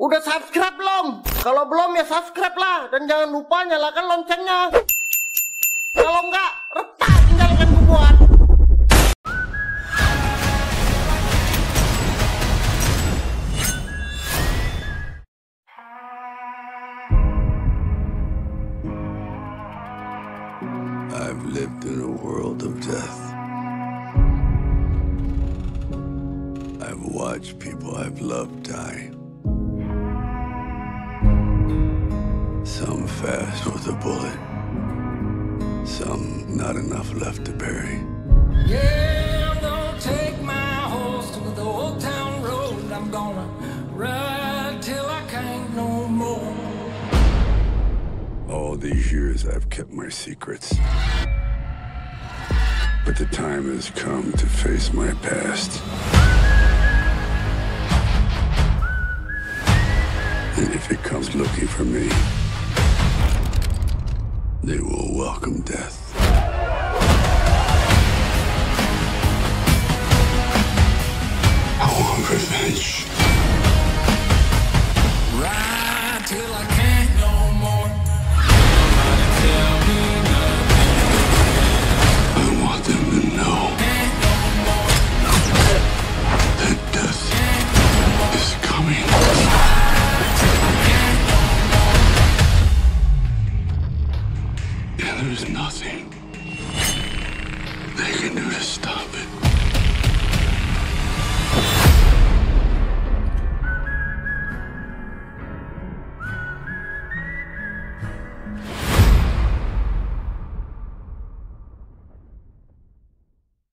Udah subscribe belum? Kalau belum ya subscribe lah dan jangan lupa nyalakan loncengnya. Kalau enggak, retak tinggalkan. I've lived in a world of death. I've watched people I've loved die. Fast with a bullet, some not enough left to bury. Yeah, I'm gonna take my horse to the old town road. I'm gonna ride till I can't no more. All these years I've kept my secrets. But the time has come to face my past. And if it comes looking for me, they will welcome death. I want revenge. There's nothing.